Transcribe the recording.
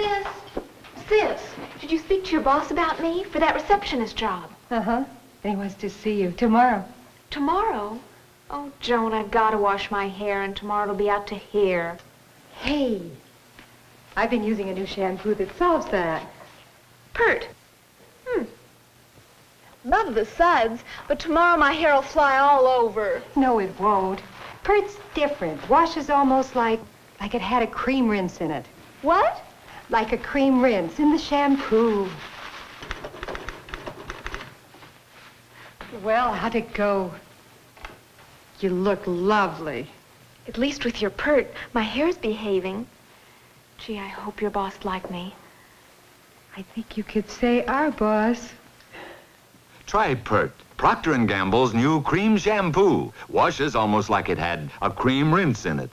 Sis, sis, did you speak to your boss about me for that receptionist job? Uh-huh. And he wants to see you tomorrow. Tomorrow? Oh, Joan, I've got to wash my hair, and tomorrow it'll be out to here. Hey, I've been using a new shampoo that solves that. Pert. Hmm. Love the suds, but tomorrow my hair will fly all over. No, it won't. Pert's different. Washes almost like, like it had a cream rinse in it. What? Like a cream rinse in the shampoo. Well, how'd it go? You look lovely. At least with your pert, my hair's behaving. Gee, I hope your boss like me. I think you could say our boss. Try Pert, Procter & Gamble's new cream shampoo. Washes almost like it had a cream rinse in it.